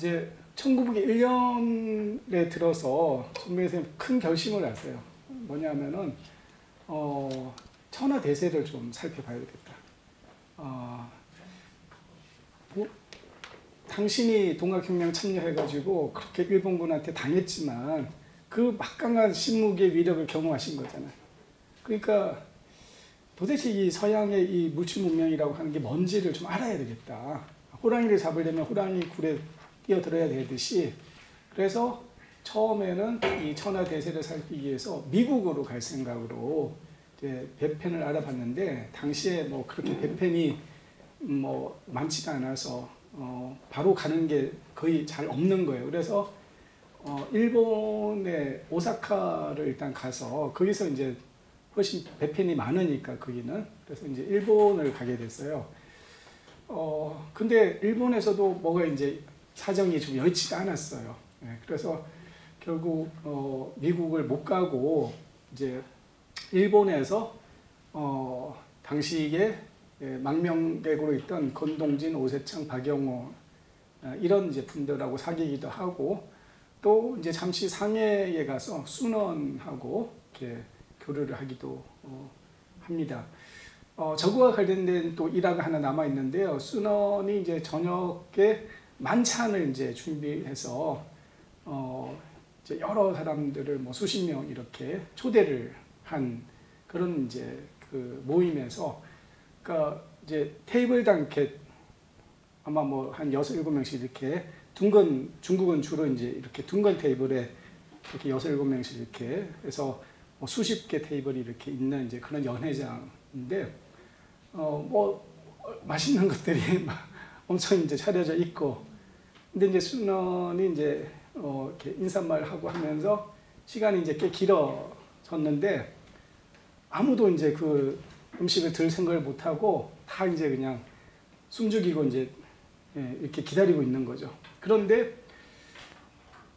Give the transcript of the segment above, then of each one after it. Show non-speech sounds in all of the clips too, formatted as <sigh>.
이제 1901년에 들어서 손명희 선생님 큰 결심을 하세요. 뭐냐면은 어, 천하 대세를 좀 살펴봐야겠다. 어, 뭐, 당신이 동학혁명 참여해가지고 그렇게 일본군한테 당했지만 그 막강한 신무기의 위력을 경험하신 거잖아요. 그러니까 도대체 이 서양의 이 물질 문명이라고 하는 게 뭔지를 좀 알아야 되겠다. 호랑이를 잡으려면 호랑이 굴에 뛰어들어야 되듯이 그래서 처음에는 이 천하 대세를 살기 위해서 미국으로 갈 생각으로 이제 배펜을 알아봤는데 당시에 뭐 그렇게 배펜이 뭐 많지가 않아서 어 바로 가는 게 거의 잘 없는 거예요. 그래서 어 일본의 오사카를 일단 가서 거기서 이제 훨씬 배펜이 많으니까 거기는 그래서 이제 일본을 가게 됐어요. 어 근데 일본에서도 뭐가 이제 사정이 좀 여의치가 않았어요. 네, 그래서 결국 어 미국을 못 가고 이제 일본에서 어 당시에 예, 망명객으로 있던 건동진, 오세창, 박영호 어, 이런 이제 분들하고 사귀기도 하고 또 이제 잠시 상해에 가서 순원하고 이렇게 교류를 하기도 어, 합니다. 어, 저거와 관련된 또 일화가 하나 남아 있는데요. 순원이 이제 저녁에 만찬을 이제 준비해서 어, 이제 여러 사람들을 뭐 수십 명 이렇게 초대를 한 그런 이제 그 모임에서 그러니까 이제 테이블당 이렇게 아마 뭐 한 여섯 일곱 명씩 이렇게 둥근 중국은 주로 이제 이렇게 둥근 테이블에 이렇게 여섯 일곱 명씩 이렇게 해서 뭐 수십 개 테이블이 이렇게 있는 이제 그런 연회장인데 어 뭐 맛있는 것들이 막 <laughs> 엄청 이제 차려져 있고 근데 이제 순원이 이제 어 이렇게 인사말 하고 하면서 시간이 이제 꽤 길어졌는데 아무도 이제 그 음식을 들 생각을 못 하고 다 이제 그냥 숨죽이고 이제 예, 이렇게 기다리고 있는 거죠. 그런데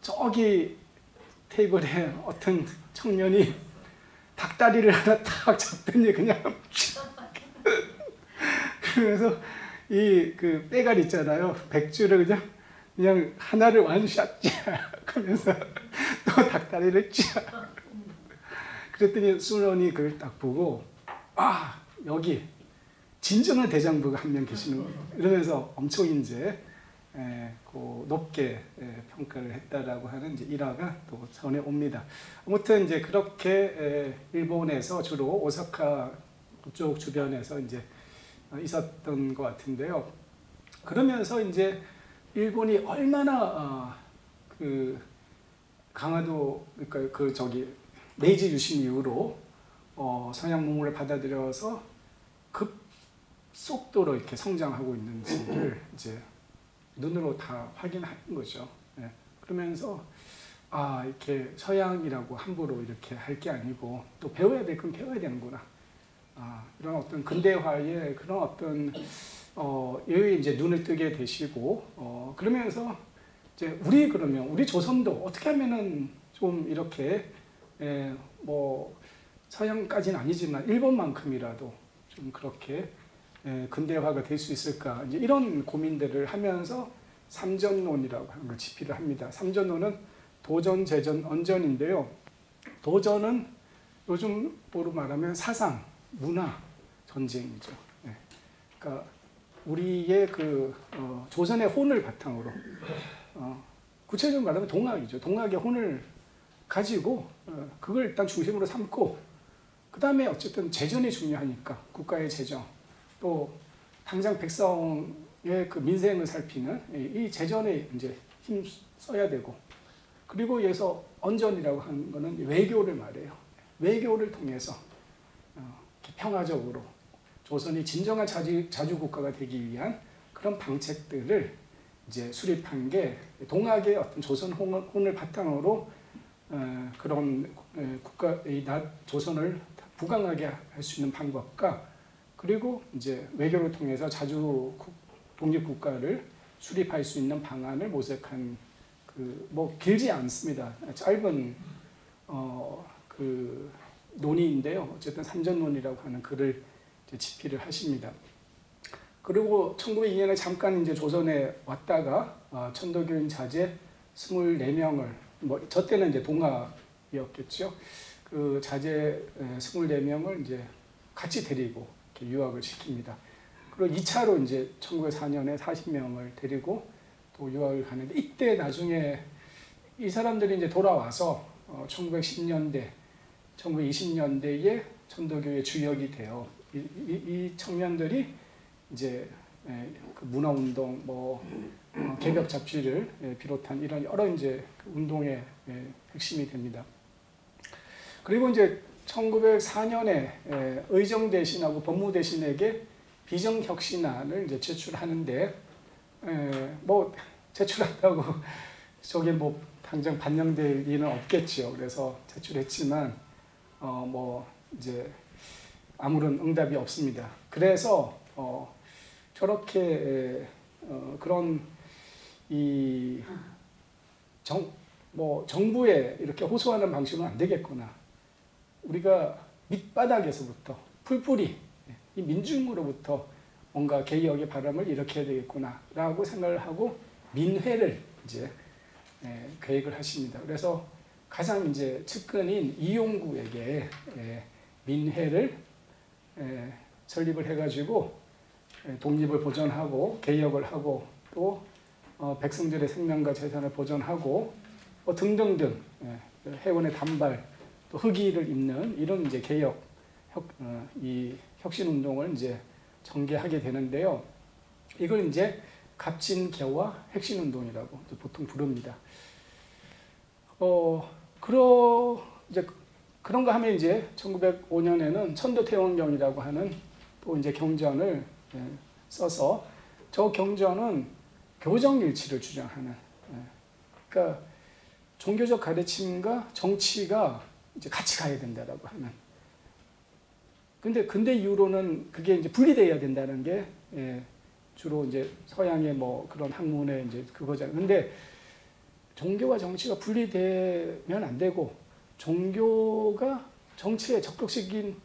저기 테이블에 어떤 청년이 닭다리를 하나 탁 잡더니 그냥 <laughs> 그래서 이 그 빼갈 있잖아요. 백주를 그냥 그냥 하나를 완샷 <laughs> 하면서 또 닭다리를 쫙 그랬더니 수런이 그걸 딱 보고 아 여기 진정한 대장부가 한 명 계시는 거예요. 이러면서 엄청 이제 에, 그 높게 에, 평가를 했다라고 하는 이제 일화가 또 전해 옵니다. 아무튼 이제 그렇게 에, 일본에서 주로 오사카 쪽 주변에서 이제 있었던 것 같은데요. 그러면서 이제 일본이 얼마나 어, 그 강화도 그러니까 그 저기 메이지 유신 이후로 어, 서양 문물을 받아들여서 급속도로 이렇게 성장하고 있는지를 이제 눈으로 다 확인하는 거죠. 예. 그러면서 아 이렇게 서양이라고 함부로 이렇게 할 게 아니고 또 배워야 될 건 배워야 되는구나. 아 이런 어떤 근대화의 그런 어떤 어 이제 눈을 뜨게 되시고 어 그러면서 이제 우리 그러면 우리 조선도 어떻게 하면은 좀 이렇게 예, 뭐 서양까지는 아니지만 일본만큼이라도 좀 그렇게 예, 근대화가 될 수 있을까 이제 이런 고민들을 하면서 삼전론이라고 하는 걸 집필을 합니다. 삼전론은 도전, 재전, 언전인데요. 도전은 요즘으로 말하면 사상, 문화, 전쟁이죠. 예. 그러니까 우리의 그 어, 조선의 혼을 바탕으로 어, 구체적으로 말하면 동학이죠. 동학의 혼을 가지고 어, 그걸 일단 중심으로 삼고 그 다음에 어쨌든 재전이 중요하니까 국가의 재정 또 당장 백성의 그 민생을 살피는 이 재전에 이제 힘 써야 되고 그리고 여기서 언전이라고 하는 거는 외교를 말해요. 외교를 통해서 어, 평화적으로 조선이 진정한 자주, 자주 국가가 되기 위한 그런 방책들을 이제 수립한 게 동학의 어떤 조선 혼을 바탕으로 어, 그런 국가의 조선을 부강하게 할 수 있는 방법과 그리고 이제 외교를 통해서 자주 독립 국가를 수립할 수 있는 방안을 모색한 그 뭐 길지 않습니다. 짧은 어 그 논의인데요. 어쨌든 삼전론이라고 하는 글을 집필을 하십니다. 그리고 1902년에 잠깐 이제 조선에 왔다가 어, 천도교인 자제 24명을 뭐 저 때는 이제 동갑이었겠죠. 그 자제 24명을 이제 같이 데리고 유학을 시킵니다. 그리고 2차로 이제 1904년에 40명을 데리고 또 유학을 가는데 이때 나중에 이 사람들이 이제 돌아와서 어, 1910년대, 1920년대에 천도교의 주역이 되어 이, 이, 이 청년들이 이제 예, 그 문화운동, 뭐 어, 개벽 잡지를 예, 비롯한 이런 여러 이제 그 운동의 예, 핵심이 됩니다. 그리고 이제 1904년에 예, 의정 대신하고 법무 대신에게 비정혁신안을 이제 제출하는데 예, 뭐 제출한다고 <laughs> 저게 뭐 당장 반영될 리는 없겠죠. 그래서 제출했지만 어 뭐 이제 아무런 응답이 없습니다. 그래서 어 저렇게 어 그런 이 정 뭐 정부에 이렇게 호소하는 방식은 안 되겠구나. 우리가 밑바닥에서부터 풀뿌리 이 민중으로부터 뭔가 개혁의 바람을 일으켜야 되겠구나라고 생각을 하고 민회를 이제 예, 계획을 하십니다. 그래서 가장 이제 측근인 이용구에게 예, 민회를 예, 설립을 해가지고 예, 독립을 보존하고 개혁을 하고 또 어, 백성들의 생명과 재산을 보존하고 뭐 등등등 예, 해원의 단발 또 흑의를 입는 이런 이제 개혁 혁, 어, 이 혁신 운동을 이제 전개하게 되는데요. 이걸 이제 갑진개와 핵심 운동이라고 보통 부릅니다. 어, 그러, 이제 그런가 하면 이제 1905년에는 천도태원경이라고 하는 또 이제 경전을 예, 써서 저 경전은 교정일치를 주장하는 예, 그러니까 종교적 가르침과 정치가 이제 같이 가야 된다라고 하는 근데 근대 이후로는 그게 이제 분리돼야 된다는 게 예, 주로 이제 서양의 뭐 그런 학문의 이제 그거잖아요. 근데 종교와 정치가 분리되면 안 되고 종교가 정치에 적극적인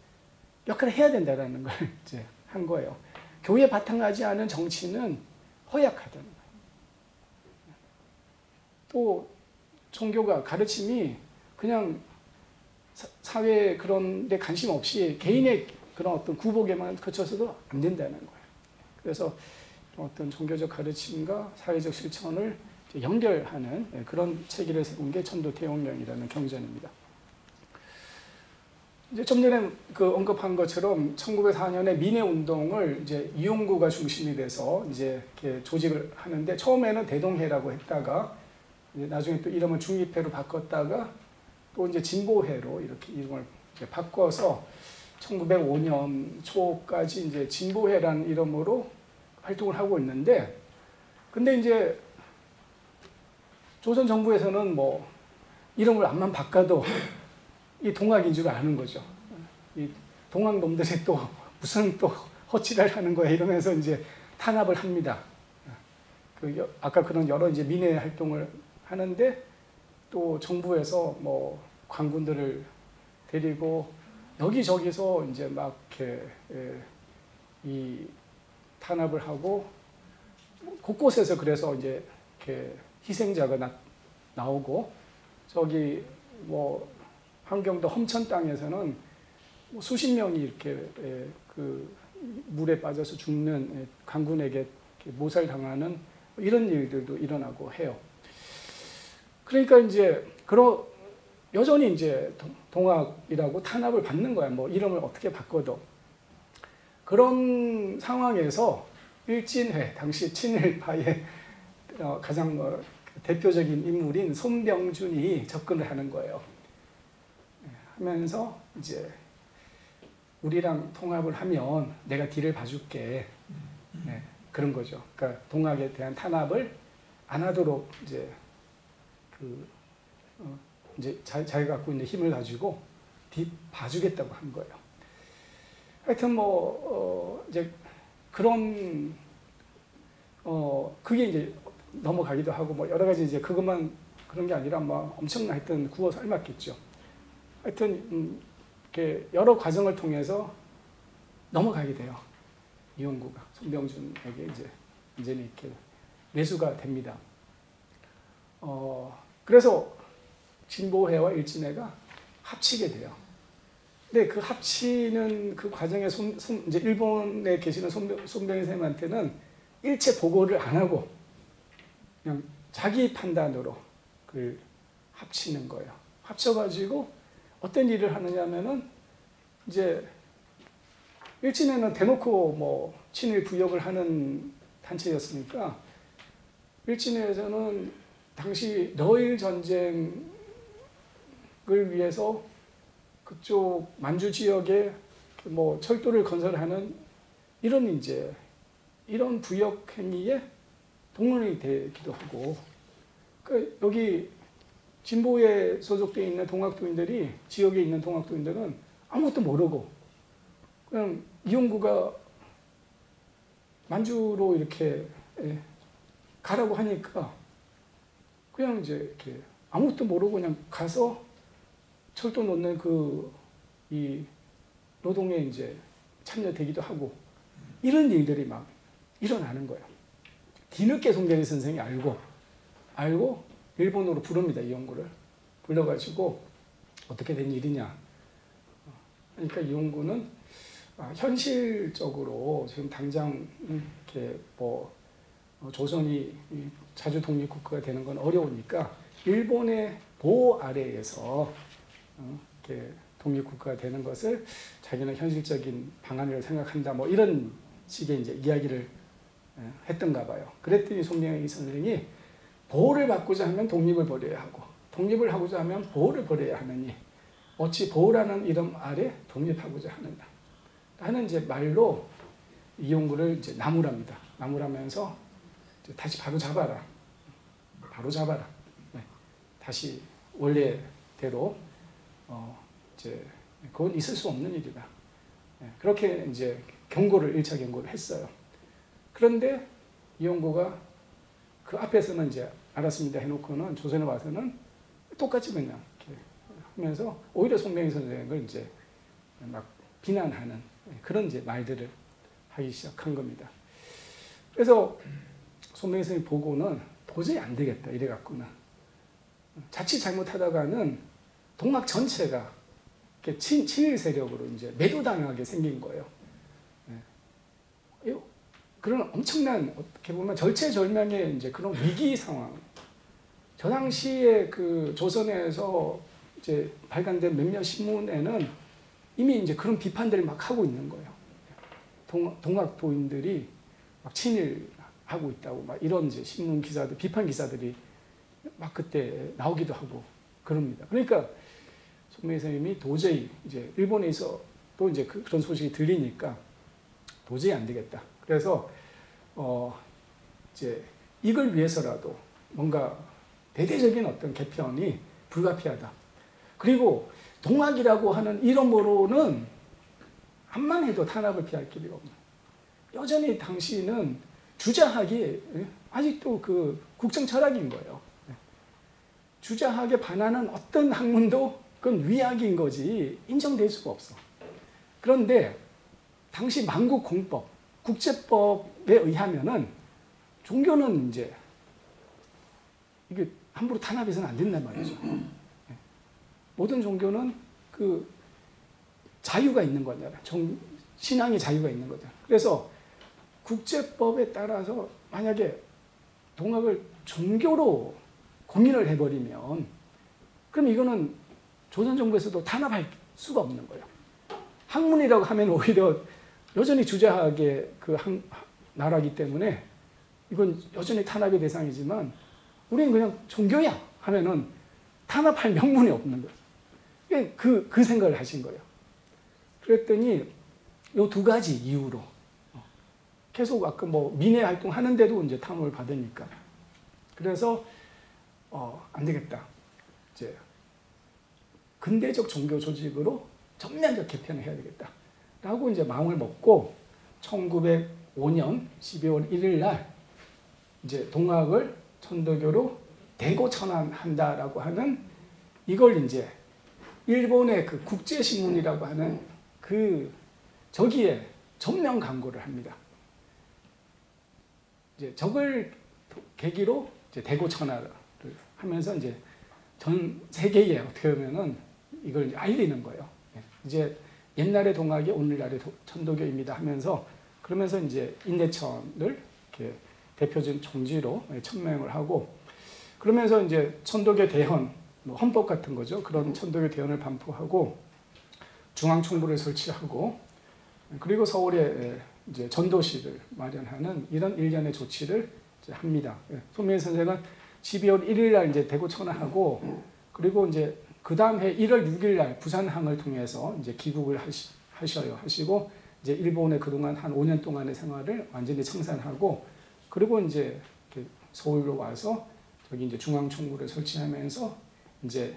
역할을 해야 된다라는 걸 <laughs> 이제 한 거예요. 교회 바탕하지 않은 정치는 허약하다는 거예요. 또 종교가 가르침이 그냥 사회 그런 데 관심 없이 개인의 그런 어떤 구복에만 그쳐서도 안 된다는 거예요. 그래서 어떤 종교적 가르침과 사회적 실천을 연결하는 예, 그런 체계를 세운 게 천도 태용령이라는 경전입니다. 이제 좀 전에 그 언급한 것처럼 1904년에 민해 운동을 이제 이용구가 중심이 돼서 이제 이렇게 조직을 하는데 처음에는 대동회라고 했다가 나중에 또 이름을 중립회로 바꿨다가 또 이제 진보회로 이렇게 이름을 바꿔서 1905년 초까지 이제 진보회라는 이름으로 활동을 하고 있는데 근데 이제 조선 정부에서는 뭐 이름을 안만 바꿔도 이 동학인 줄 아는 거죠. 이 동학 놈들이 또 무슨 또 허치를 하는 거야 이러면서 이제 탄압을 합니다. 그 아까 그런 여러 이제 민해 활동을 하는데 또 정부에서 뭐 관군들을 데리고 여기저기서 이제 막 이렇게 예, 이 탄압을 하고 곳곳에서 그래서 이제 이렇게 희생자가 나, 나오고 저기 뭐 환경도 험천 땅에서는 뭐 수십 명이 이렇게 예, 그 물에 빠져서 죽는 예, 강군에게 모살당하는 이런 일들도 일어나고 해요. 그러니까 이제 그러 여전히 이제 동학이라고 탄압을 받는 거야. 뭐 이름을 어떻게 바꿔도. 그런 상황에서 일진회, 당시 친일파의 어, 가장 뭐 대표적인 인물인 손병준이 접근을 하는 거예요. 네, 하면서 이제 우리랑 통합을 하면 내가 뒤를 봐줄게. 네, 그런 거죠. 그러니까 동학에 대한 탄압을 안 하도록 이제 그 어, 이제 자, 기가 갖고 있는 힘을 가지고 뒤 봐주겠다고 한 거예요. 하여튼 뭐 어, 이제 그런 어 그게 이제 넘어가기도 하고 뭐 여러 가지 이제 그것만 그런 게 아니라 뭐 엄청나 하여튼 구워 삶았겠죠. 하여튼 음, 이렇게 여러 과정을 통해서 넘어가게 돼요. 이용구가 손병준에게 이제 이제는 이렇게 내수가 됩니다. 어, 그래서 진보회와 일진회가 합치게 돼요. 근데 그 합치는 그 과정에 손, 손, 이제 일본에 계시는 손병, 손병희 선생님한테는 일체 보고를 안 하고 그냥 자기 판단으로 그 합치는 거예요. 합쳐가지고 어떤 일을 하느냐면은 이제 일진에는 대놓고 뭐 친일 부역을 하는 단체였으니까 일진에서는 당시 러일 전쟁을 위해서 그쪽 만주 지역에 뭐 철도를 건설하는 이런 이제 이런 부역 행위에 동원이 되기도 하고 그 여기 진보에 소속되어 있는 동학도인들이 지역에 있는 동학도인들은 아무것도 모르고 그냥 이용구가 만주로 이렇게 예, 가라고 하니까 그냥 이제 이렇게 아무것도 모르고 그냥 가서 철도 놓는 그 이 노동에 이제 참여되기도 하고 이런 일들이 막 일어나는 거예요. 뒤늦게 송대리 선생이 알고 알고 일본으로 부릅니다 이 연구를 불러가지고 어떻게 된 일이냐. 그러니까 이 연구는 아, 현실적으로 지금 당장 이렇게 뭐 어, 조선이 자주 독립국가가 되는 건 어려우니까 일본의 보호 아래에서 어, 이렇게 독립국가가 되는 것을 자기는 현실적인 방안이라고 생각한다. 뭐 이런 식의 이제 이야기를 했던가 봐요. 그랬더니 손명희 선생이 보호를 받고자 하면 독립을 버려야 하고 독립을 하고자 하면 보호를 버려야 하느니 어찌 보호라는 이름 아래 독립하고자 하느냐 하는 이제 말로 이용구를 이제 나무랍니다. 나무라면서 다시 바로 잡아라. 바로 잡아라. 네. 다시 원래대로 어 이제 그건 있을 수 없는 일이다. 네. 그렇게 이제 경고를 1차 경고를 했어요. 그런데 이용구가 그 앞에서는 이제 알았습니다 해놓고는 조선에 와서는 똑같이 그냥 이렇게 하면서 오히려 송명희 선생을 이제 막 비난하는 그런 이제 말들을 하기 시작한 겁니다. 그래서 손명희 선생님 보고는 도저히 안 되겠다 이래 갖고는 자칫 잘못하다가는 동학 전체가 친, 친일 세력으로 이제 매도당하게 생긴 거예요. 네. 그런 엄청난 어떻게 보면 절체절명의 이제 그런 위기 상황. 저 당시에 그 조선에서 이제 발간된 몇몇 신문에는 이미 이제 그런 비판들을 막 하고 있는 거예요. 동, 동학 도인들이 막 친일하고 있다고 막 이런 이제 신문 기사들, 비판 기사들이 막 그때 나오기도 하고 그럽니다. 그러니까 손명희 선생님이 도저히 이제 일본에서 또 이제 그, 그런 소식이 들리니까 도저히 안 되겠다. 그래서 어 이제 이걸 위해서라도 뭔가 대대적인 어떤 개편이 불가피하다. 그리고 동학이라고 하는 이름으로는 암만 해도 탄압을 피할 길이 없는. 여전히 당시는 주자학이 예, 아직도 그 국정 철학인 거예요. 예. 주자학에 반하는 어떤 학문도 그건 위학인 거지 인정될 수가 없어. 그런데 당시 만국 공법, 국제법에 의하면은 종교는 이제 이게 함부로 탄압해서는 안 된단 말이죠. 예. 모든 종교는 그 자유가 있는 거잖아. 정, 신앙의 자유가 있는 거잖아. 그래서 국제법에 따라서 만약에 동학을 종교로 공인을 해버리면 그럼 이거는 조선 정부에서도 탄압할 수가 없는 거예요. 학문이라고 하면 오히려 여전히 주자하게 그 한, 나라기 때문에 이건 여전히 탄압의 대상이지만 우리는 그냥 종교야 하면은 탄압할 명분이 없는 거예요. 그, 그 생각을 하신 거예요. 그랬더니 요두 가지 이유로 어, 계속 아까 뭐 민해 활동 하는데도 이제 탐험을 받으니까 그래서 어, 안 되겠다. 이제 근대적 종교 조직으로 전면적 개편을 해야 되겠다. 라고 이제 마음을 먹고 1905년 12월 1일 날 이제 동학을 천도교로 대고 천안한다라고 하는 이걸 이제 일본의 그 국제신문이라고 하는 그 저기에 전면 광고를 합니다. 이제 적을 계기로 이제 대구 천하를 하면서 이제 전 세계에 어떻게 보면은 이걸 알리는 거예요. 예. 이제 옛날의 동학이 오늘날의 천도교입니다 하면서 그러면서 이제 인대천을 이렇게 대표적인 종지로 천명을 하고 그러면서 이제 천도교 대헌 뭐 헌법 같은 거죠. 그런 천도교 대헌을 반포하고 중앙총부를 설치하고 그리고 서울에 이제 전도식을 마련하는 이런 일련의 조치를 합니다. 손민 선생은 12월 1일 날 이제 대구 천하하고 그리고 이제 그 다음 해 1월 6일 날 부산항을 통해서 이제 귀국을 하시, 하셔요. 하시고 이제 일본에 그동안 한 5년 동안의 생활을 완전히 청산하고 그리고 이제 서울로 와서 저기 이제 중앙총부를 설치하면서 이제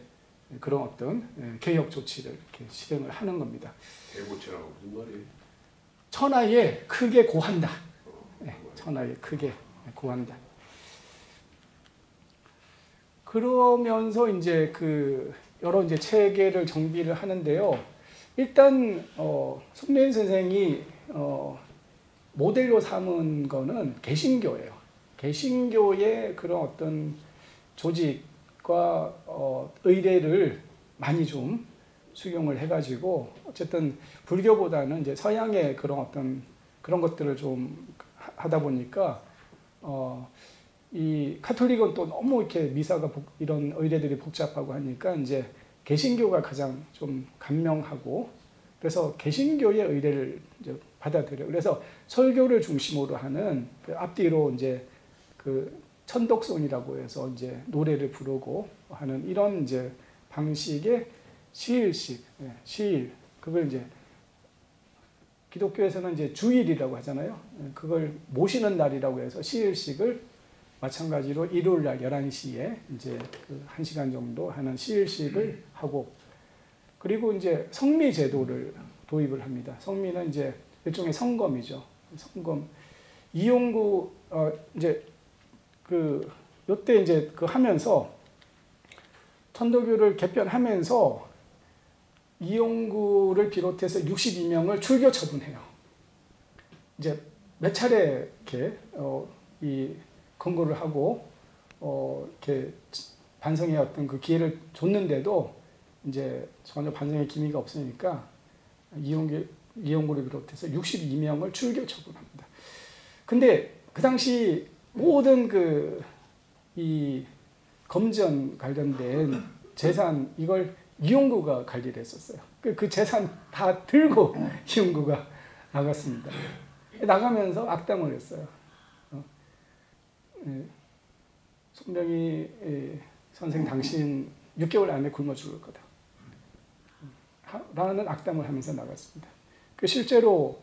그런 어떤 예, 개혁 조치를 이렇게 실행을 하는 겁니다. 대고체라고 무슨 말이에요? 천하에 크게 고한다. 네, 천하에 크게 고한다. 그러면서 이제 그 여러 이제 체계를 정비를 하는데요. 일단 어, 손대인 선생이 어, 모델로 삼은 거는 개신교예요. 개신교의 그런 어떤 조직과 어, 의례를 많이 좀 수용을 해가지고 어쨌든 불교보다는 이제 서양의 그런 어떤 그런 것들을 좀 하다 보니까 어, 이 카톨릭은 또 너무 이렇게 미사가 복, 이런 의례들이 복잡하고 하니까 이제 개신교가 가장 좀 감명하고 그래서 개신교의 의례를 이제 받아들여. 그래서 설교를 중심으로 하는 그 앞뒤로 이제 그 천독송이라고 해서 이제 노래를 부르고 하는 이런 이제 방식의 시일식, 예, 시일. 그걸 이제 기독교에서는 이제 주일이라고 하잖아요. 예, 그걸 모시는 날이라고 해서 시일식을 마찬가지로 일요일 날 11시에 이제 그 1시간 정도 하는 시일식을 하고 그리고 이제 성미 제도를 도입을 합니다. 성미는 이제 일종의 성검이죠. 성검. 이용구 어 이제 그 요때 이제 그 하면서 천도교를 개편하면서 이용구를 비롯해서 62명을 출교 처분해요. 이제 몇 차례 이렇게 어, 이 권고를 하고 어, 이렇게 반성의 어떤 그 기회를 줬는데도 이제 전혀 반성의 기미가 없으니까 이용구 이용구를 비롯해서 62명을 출교 처분합니다. 근데 그 당시 모든 그 이 검전 관련된 재산 이걸 이용구가 관리를 했었어요. 그, 그 재산 다 들고 이용구가 나갔습니다. 나가면서 악담을 했어요. 어, 예, 손병희 예, 선생 당신 6개월 안에 굶어 죽을 거다. 라는 악담을 하면서 나갔습니다. 그 실제로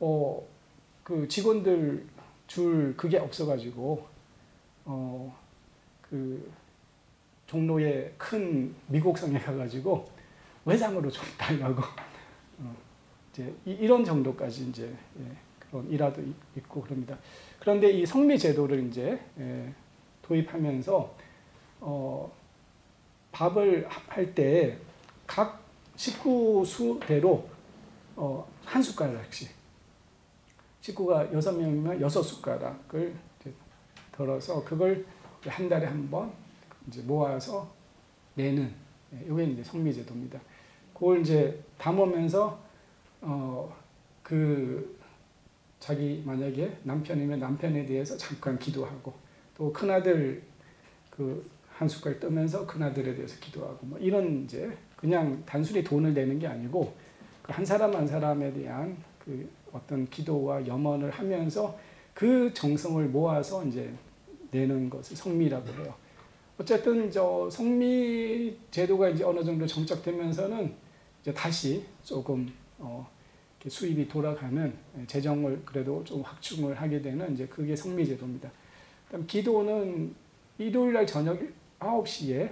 어, 그 직원들 줄 그게 없어가지고 어, 그 종로의 큰 미국성에 가가지고 외상으로 좀 <laughs> 달라고 어, 이제 이런 정도까지 이제 예, 그런 일화도 있고 그럽니다. 그런데 이 성미 제도를 이제 예, 도입하면서 어, 밥을 할 때 각 식구 수대로 어, 한 숟가락씩 식구가 여섯 명이면 여섯 숟가락을 덜어서 그걸 한 달에 한 번 이제 모아서 내는 이게 이제 성미제도입니다. 그걸 이제 담으면서 어 그 자기 만약에 남편이면 남편에 대해서 잠깐 기도하고 또 큰아들 그 한 숟갈 뜨면서 큰아들에 대해서 기도하고 뭐 이런 이제 그냥 단순히 돈을 내는 게 아니고 그 한 사람 한 사람에 대한 그 어떤 기도와 염원을 하면서 그 정성을 모아서 이제 내는 것을 성미라고 해요. 어쨌든 저 성미 제도가 이제 어느 정도 정착되면서는 이제 다시 조금 어 수입이 돌아가는 재정을 그래도 좀 확충을 하게 되는 이제 그게 성미 제도입니다. 그다음 기도는 일요일 날 저녁 9시에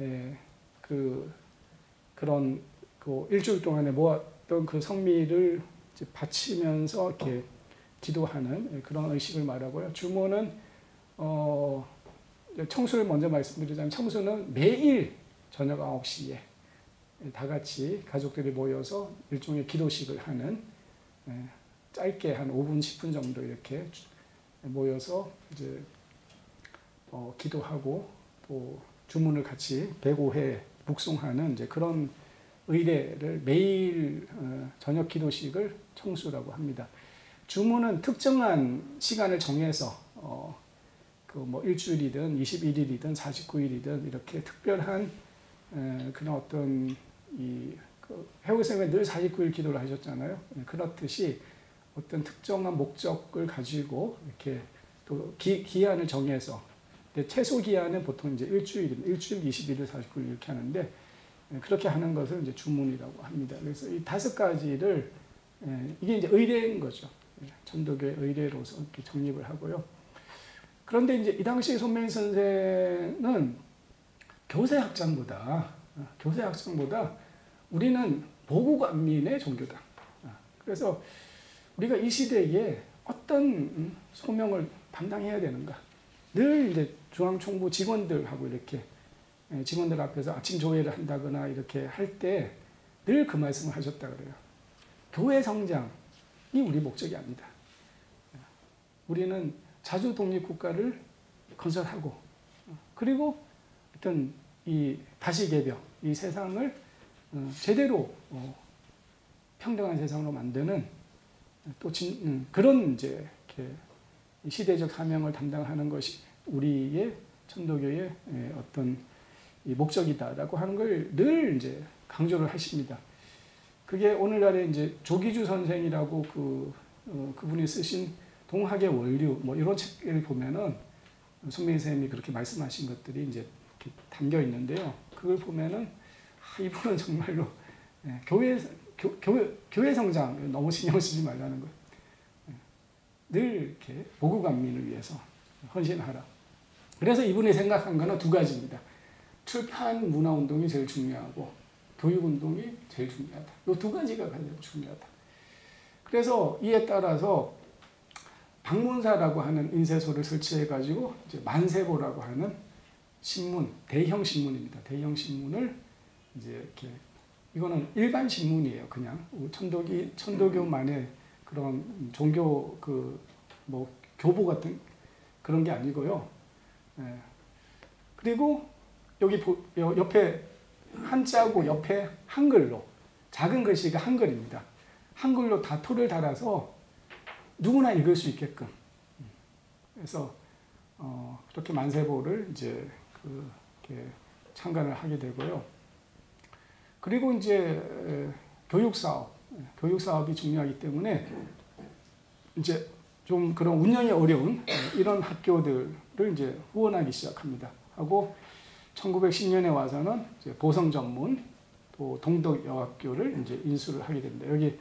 예, 그 그런 그 일주일 동안에 모았던 그 성미를 바치면서 이렇게 기도하는 그런 의식을 말하고요. 주모는 어 청수를 먼저 말씀드리자면 청수는 매일 저녁 9시에 다 같이 가족들이 모여서 일종의 기도식을 하는 예, 짧게 한 5분, 10분 정도 이렇게 모여서 이제 어, 기도하고 또 주문을 같이 105회 묵송하는 이제 그런 의례를 매일 어, 저녁 기도식을 청수라고 합니다. 주문은 특정한 시간을 정해서 어, 그 뭐 일주일이든 21일이든 49일이든 이렇게 특별한 에, 그런 어떤 이그 해우 선생님이 늘 49일 기도를 하셨잖아요. 네, 그렇듯이 어떤 특정한 목적을 가지고 이렇게 또 기, 기한을 정해서 최소 기한은 보통 이제 일주일, 일주일 21일, 49일 이렇게 하는데 예, 그렇게 하는 것을 이제 주문이라고 합니다. 그래서 이 다섯 가지를 예, 이게 이제 의례인 거죠. 예, 전도교의 의례로서 이렇게 정립을 하고요. 그런데 이제 이 당시 손명희 선생은 교세학장보다 어, 교세학장보다 우리는 보국안민의 종교다. 어, 그래서 우리가 이 시대에 어떤 음, 소명을 담당해야 되는가? 늘 이제 중앙총부 직원들하고 이렇게 예, 직원들 앞에서 아침 조회를 한다거나 이렇게 할 때 늘 그 말씀을 하셨다 그래요. 교회 성장이 우리 목적이 아니다. 우리는 자주 독립 국가를 건설하고 그리고 어떤 이 다시 개벽 이 세상을 어, 제대로 어, 평등한 세상으로 만드는 또 진, 음, 그런 이제 시대적 사명을 담당하는 것이 우리의 천도교의 예, 어떤 목적이다라고 하는 걸 늘 이제 강조를 하십니다. 그게 오늘날에 이제 조기주 선생이라고 그 어, 그분이 쓰신 동학의 원류 뭐 이런 책을 보면은 손명희 선생님이 그렇게 말씀하신 것들이 이제 담겨 있는데요. 그걸 보면은 아, 이분은 정말로 예, 교회 교, 교회 교회 성장 너무 신경 쓰지 말라는 거. 예, 늘 이렇게 보국 안민을 위해서 헌신하라. 그래서 이분이 생각한 거는 두 가지입니다. 출판 문화 운동이 제일 중요하고 교육 운동이 제일 중요하다. 이 두 가지가 가장 중요하다. 그래서 이에 따라서 방문사라고 하는 인쇄소를 설치해 가지고 이제 만세보라고 하는 신문, 대형 신문입니다. 대형 신문을 이제 이렇게 이거는 일반 신문이에요. 그냥 천도기 천도교만의 그런 종교 그 뭐 교보 같은 그런 게 아니고요. 예. 그리고 여기 옆에 한자고 옆에 한글로 작은 글씨가 한글입니다. 한글로 다 토를 달아서 누구나 읽을 수 있게끔. 그래서 어, 그렇게 만세보를 이제 그 참관을 하게 되고요. 그리고 이제 교육 사업, 교육 사업이 중요하기 때문에 이제 좀 그런 운영이 어려운 이런 학교들을 이제 후원하기 시작합니다. 하고 1910년에 와서는 보성 전문 또 동덕 여학교를 이제 인수를 하게 됩니다. 여기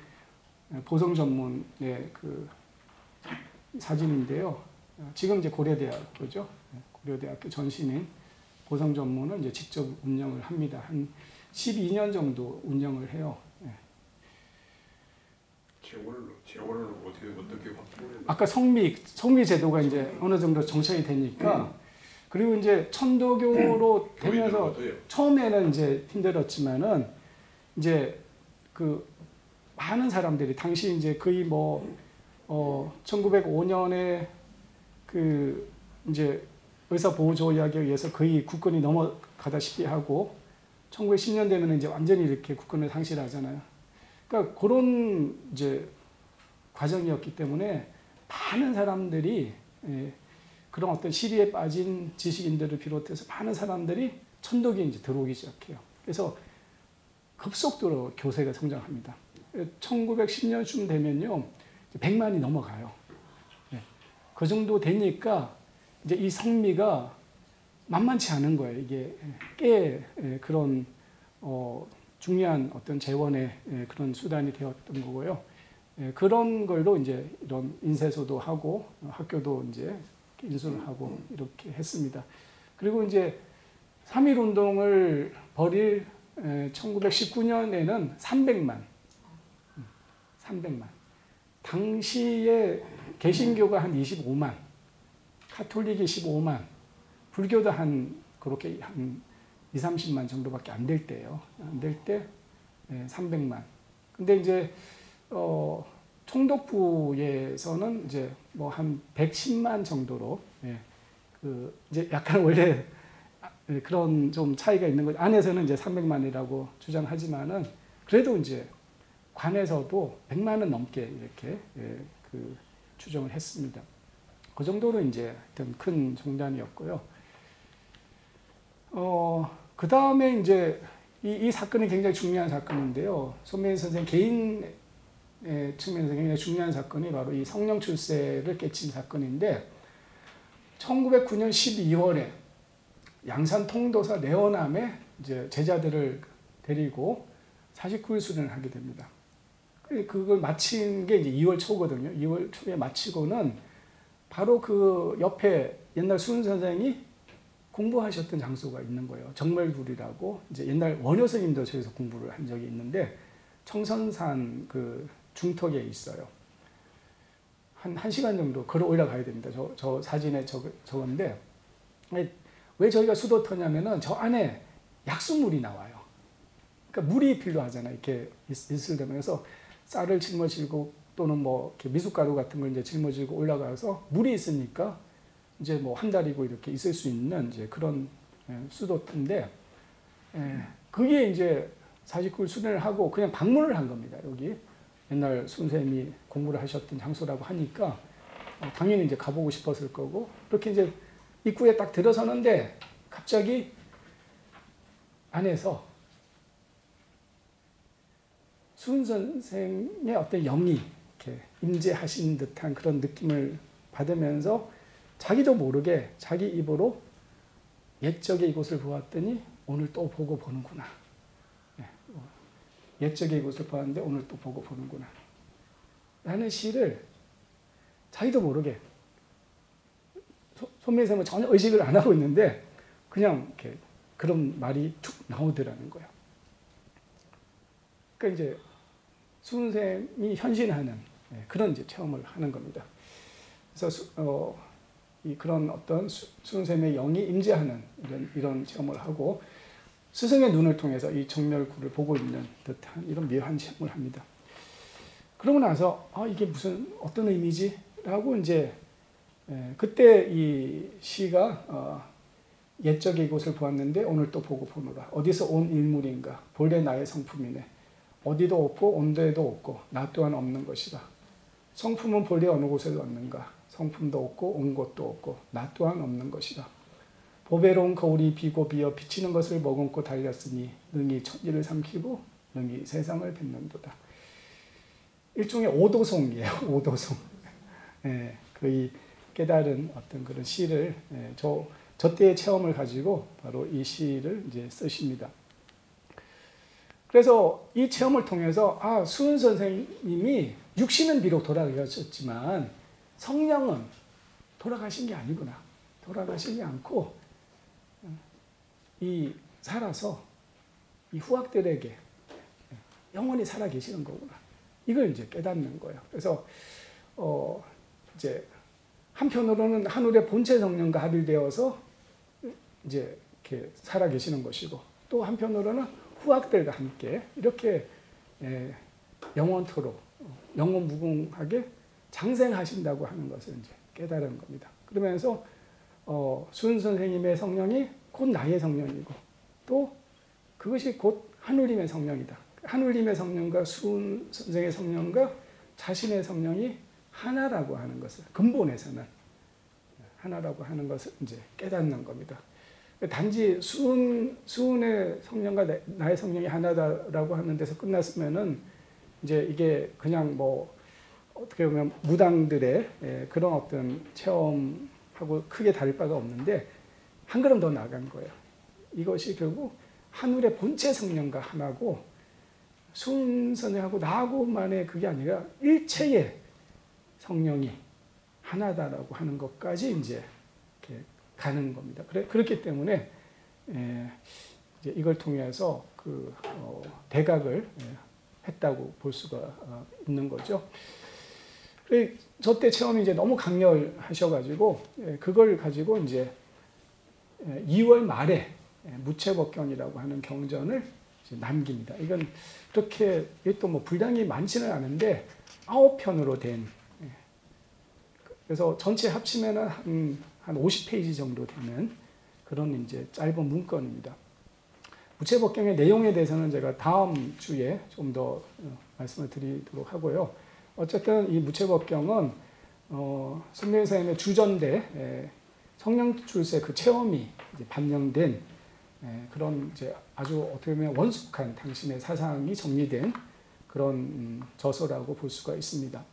보성 전문의 그 사진인데요. 지금 이제 고려대학교죠. 고려대학교 전신인 보성 전문을 이제 직접 운영을 합니다. 한 12년 정도 운영을 해요. 재원을 재원을 어떻게 어떻게 아까 성미 성미 제도가 이제 어느 정도 정착이 되니까 그리고 이제 천도교로 <clears throat> 되면서 처음에는 이제 힘들었지만은 이제 그 많은 사람들이 당시 이제 거의 뭐 어 1905년에 그 이제 의사 보호 조약에 의해서 거의 국권이 넘어가다시피 하고 1910년 되면 이제 완전히 이렇게 국권을 상실하잖아요. 그러니까 그런 이제 과정이었기 때문에 많은 사람들이 예, 그런 어떤 시리에 빠진 지식인들을 비롯해서 많은 사람들이 천독에 이제 들어오기 시작해요. 그래서 급속도로 교세가 성장합니다. 1910년쯤 되면요, 100만이 넘어가요. 예, 그 정도 되니까 이제 이 성미가 만만치 않은 거예요. 이게 꽤 예, 그런 어, 중요한 어떤 재원의 예, 그런 수단이 되었던 거고요. 예, 그런 걸로 이제 이런 인쇄소도 하고 학교도 이제 인수를 하고 이렇게 했습니다. 그리고 이제 3.1 운동을 벌일 1919년에는 300만, 300만. 당시에 개신교가 한 25만, 카톨릭이 15만, 불교도 한 그렇게 한 2, 30만 정도밖에 안 될 때예요. 안 될 때 300만. 근데 이제 어 총독부에서는 이제 뭐 한 110만 정도로 예, 그 이제 약간 원래 예, 그런 좀 차이가 있는 거죠. 안에서는 이제 300만이라고 주장하지만은 그래도 이제 관에서도 100만은 넘게 이렇게 예, 그 추정을 했습니다. 그 정도로 이제 어떤 큰 종단이었고요. 어, 그 다음에 이제 이, 이 사건이 굉장히 중요한 사건인데요. 손명희 선생 개인 측면에서 굉장히 중요한 사건이 바로 이 성령 출세를 깨친 사건인데 1909년 12월에 양산 통도사 레오남의 이제 제자들을 데리고 49일 수련을 하게 됩니다. 그걸 마친 게 이제 2월 초거든요. 2월 초에 마치고는 바로 그 옆에 옛날 수은 선생이 공부하셨던 장소가 있는 거예요. 정말굴이라고 이제 옛날 원효 스님도 저기서 공부를 한 적이 있는데 청선산 그 중턱에 있어요. 한, 한 시간 정도 걸어 올라가야 됩니다. 저, 저 사진에 적, 적은데 왜 저희가 수도 터냐면은 저 안에 약수물이 나와요. 그러니까 물이 필요하잖아요. 이렇게 있을 때면 그래서 쌀을 짊어지고 또는 뭐 미숫가루 같은 걸 이제 짊어지고 올라가서 물이 있으니까 이제 뭐 한 달이고 이렇게 있을 수 있는 이제 그런 예, 수도인데 예, 그게 이제 49일 수련을 하고 그냥 방문을 한 겁니다. 여기 옛날 선생님이 공부를 하셨던 장소라고 하니까 어, 당연히 이제 가보고 싶었을 거고 그렇게 이제 입구에 딱 들어서는데 갑자기 안에서 수은 선생의 어떤 영이 임재하신 듯한 그런 느낌을 받으면서 자기도 모르게 자기 입으로 옛적에 이곳을 보았더니 오늘 또 보고 보는구나. 예, 뭐, 옛적에 이곳을 보았는데 오늘 또 보고 보는구나. 라는 시를 자기도 모르게 손매쌤은 전혀 의식을 안 하고 있는데 그냥 이렇게 그런 말이 툭 나오더라는 거예요. 그러니까 이제 수능생이 현신하는 예, 그런 이제 체험을 하는 겁니다. 그래서 어, 이 그런 어떤 수능생의 영이 임재하는 이런 이런 체험을 하고 스승의 눈을 통해서 이 정멸구를 보고 있는 듯한 이런 묘한 체험을 합니다. 그러고 나서 아 이게 무슨 어떤 의미지라고 이제 예, 그때 이 시가 어, 옛적의 이곳을 보았는데 오늘 또 보고 보노라. 어디서 온 인물인가? 본래 나의 성품이네. 어디도 없고 온데도 없고 나 또한 없는 것이다 성품은 본래 어느 곳에서 얻는가. 성품도 없고 온 곳도 없고 나 또한 없는 것이다 보배로운 거울이 비고 비어 비치는 것을 머금고 달렸으니 능히 천지를 삼키고 능히 세상을 뵙는도다. 일종의 오도송이에요 <laughs> 오도송. 예, 거의 깨달은 어떤 그런 시를 예, 저, 저 때의 체험을 가지고 바로 이 시를 이제 쓰십니다. 그래서 이 체험을 통해서 아, 수은 선생님이 육신은 비록 돌아가셨지만 성령은 돌아가신 게 아니구나. 돌아가시지 않고 이 살아서 이 후학들에게 영원히 살아 계시는 거구나. 이걸 이제 깨닫는 거예요. 그래서 어 이제 한편으로는 하늘의 본체 성령과 합일되어서 이제 이렇게 살아 계시는 것이고 또 한편으로는 후학들과 함께 이렇게 예, 영원토록 영원 무궁하게 장생하신다고 하는 것을 이제 깨달은 겁니다. 그러면서 어, 수은 선생님의 성령이 곧 나의 성령이고 또 그것이 곧 하늘님의 성령이다. 하늘님의 성령과 수은 선생의 성령과 자신의 성령이 하나라고 하는 것을 근본에서는 하나라고 하는 것을 이제 깨닫는 겁니다. 단지 수은 수은의 성령과 나 의 성령이 하나다라고 하는 데서 끝났으면은 이제 이게 그냥 뭐 어떻게 보면 무당들의 예, 그런 어떤 체험하고 크게 다를 바가 없는데 한 걸음 더 나간 거예요. 이것이 결국 하늘의 본체 성령과 하나고 순선하고 나하고만의 그게 아니라 일체의 성령이 하나다라고 하는 것까지 이제 가는 겁니다. 그래, 그렇기 때문에 에, 이제 이걸 통해서 그 어, 대각을 예, 했다고 볼 수가 어, 있는 거죠. 저때 체험이 이제 너무 강렬하셔가지고 예, 그걸 가지고 이제 2월 말에 예, 무채법경이라고 하는 경전을 남깁니다. 이건 그렇게 또 뭐 분량이 많지는 않은데 아홉 편으로 된 예. 그래서 전체 합치면은 한, 한 50페이지 정도 되는 그런 이제 짧은 문건입니다. 무채법경의 내용에 대해서는 제가 다음 주에 좀더 어, 말씀을 드리도록 하고요. 어쨌든 이 무채법경은 어, 선생님의 주전대 예, 성령 출세 그 체험이 반영된 예, 그런 이제 아주 어떻게 보면 원숙한 당신의 사상이 정리된 그런 음, 저서라고 볼 수가 있습니다.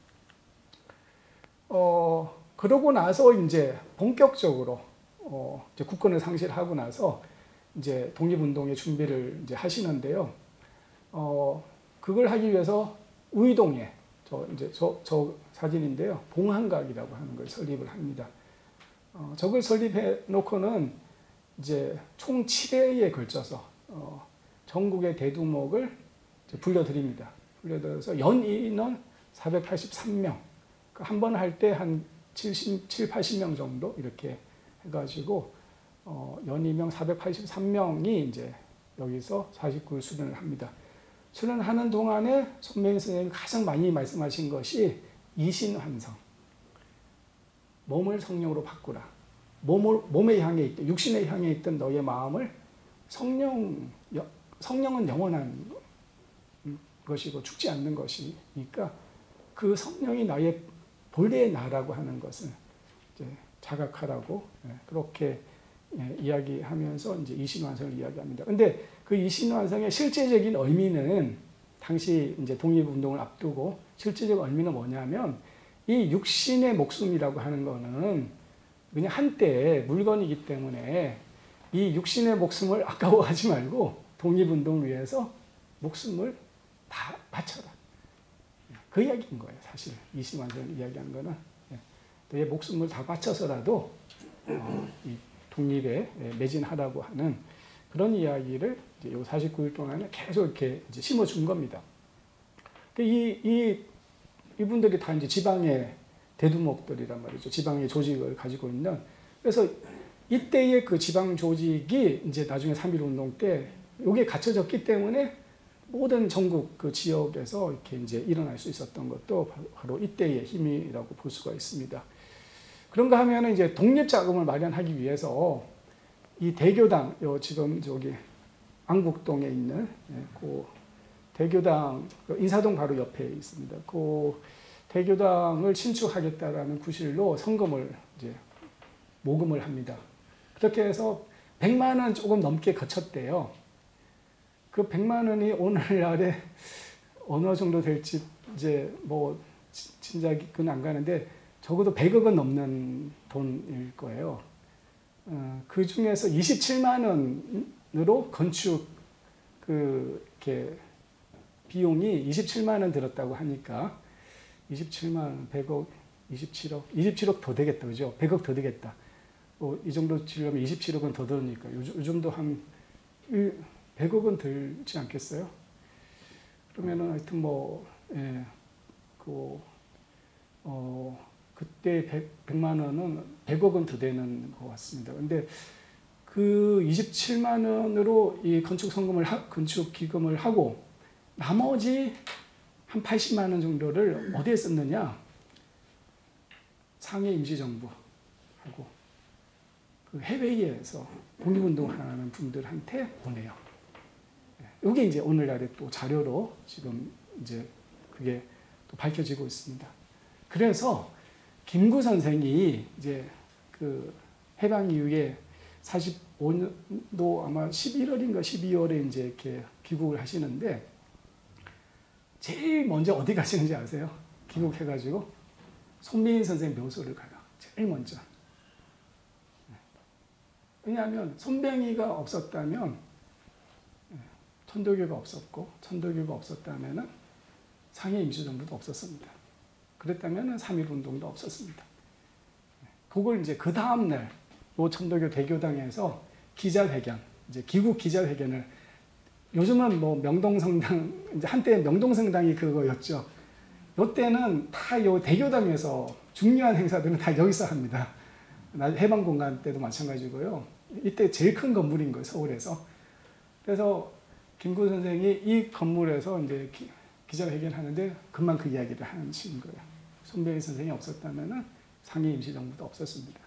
어, 그러고 나서 이제 본격적으로 어, 이제 국권을 상실하고 나서 이제 독립운동의 준비를 이제 하시는데요. 어, 그걸 하기 위해서 우이동에 저 이제 저, 저 사진인데요. 봉한각이라고 하는 걸 설립을 합니다. 어, 저걸 설립해 놓고는 이제 총 7회에 걸쳐서 어, 전국의 대두목을 불려드립니다. 불려들어서 연인은 483명. 그한번 할 때 한 70, 7, 80명 정도 이렇게 해가지고 어, 연임명 483명이 이제 여기서 49일 수련을 합니다. 수련하는 동안에 손명희 선생님이 가장 많이 말씀하신 것이 이신환성. 몸을 성령으로 바꾸라. 몸을, 몸에 향해 있던, 육신에 향해 있던 너의 마음을 성령, 성령은 영원한 것이고 죽지 않는 것이니까 그 성령이 나의 본래의 나라고 하는 것을 자각하라고 예, 그렇게 예, 이야기하면서 이제 이신완성을 이야기합니다. 근데 그 이신완성의 실제적인 의미는 당시 이제 독립운동을 앞두고 실제적 의미는 뭐냐면 이 육신의 목숨이라고 하는 거는 그냥 한때의 물건이기 때문에 이 육신의 목숨을 <laughs> 아까워하지 말고 독립운동을 위해서 목숨을 다 바쳐라. 그 이야기인 거예요, 사실. 이신완전 이야기한 거는. 예. 너의 목숨을 다 바쳐서라도 어, 이 독립에 예, 매진하라고 하는 그런 이야기를 이제 요 49일 동안에 계속 이렇게 심어준 겁니다. 그 이, 이, 이분들이 다 이제 지방의 대두목들이란 말이죠. 지방의 조직을 가지고 있는. 그래서 이때의 그 지방 조직이 이제 나중에 3.1 운동 때 요게 갖춰졌기 때문에 모든 전국 그 지역에서 이렇게 이제 일어날 수 있었던 것도 바로 이때의 힘이라고 볼 수가 있습니다. 그런가 하면 이제 독립 자금을 마련하기 위해서 이 대교당, 요 지금 저기 안국동에 있는 예, 그 대교당 그 인사동 바로 옆에 있습니다. 그 대교당을 신축하겠다라는 구실로 성금을 이제 모금을 합니다. 그렇게 해서 100만 원 조금 넘게 거쳤대요. 그 100만 원이 오늘날에 어느 정도 될지 이제 뭐 진작은 안 가는데 적어도 100억은 넘는 돈일 거예요. 어, 그 중에서 27만 원으로 건축 그 이렇게 비용이 27만 원 들었다고 하니까 27만 원, 100억, 27억, 27억 더 되겠다, 그죠? 100억 더 되겠다. 어, 이 정도 치려면 27억은 더 들으니까 요, 정도 한 100억은 들지 않겠어요? 그러면은 하여튼 뭐, 예, 그, 어, 그때 100, 100 만 원은 100억은 더 되는 것 같습니다. 근데 그 27만 원으로 이 건축 성금을 하, 건축 기금을 하고 나머지 한 80만 원 정도를 어디에 썼느냐? 상해 임시정부하고 그 해외에서 독립운동하는 분들한테 보내요. 이게 이제 오늘날의 또 자료로 지금 이제 그게 또 밝혀지고 있습니다. 그래서 김구 선생이 이제 그 해방 이후에 45년도 아마 11월인가 12월에 이제 이렇게 귀국을 하시는데 제일 먼저 어디 가시는지 아세요? 귀국해가지고 손민희 선생 묘소를 가요. 제일 먼저. 왜냐하면 손뱅이가 없었다면 천도교가 없었고 천도교가 없었다면 상해 임시정부도 없었습니다. 그랬다면 3.1운동도 없었습니다. 그걸 이제 그 다음날 요 천도교 대교당에서 기자회견, 이제 기국 기자회견을 요즘은 뭐 명동성당, 이제 한때 명동성당이 그거였죠. 요때는 다 요 대교당에서 중요한 행사들은 다 여기서 합니다. 해방공간 때도 마찬가지고요. 이때 제일 큰 건물인 거예요, 서울에서. 그래서 김구 선생이 이 건물에서 이제 기, 기자회견하는데 금방 그 이야기를 하신 거예요. 손병희 선생이 없었다면은 상해 임시정부도 없었습니다.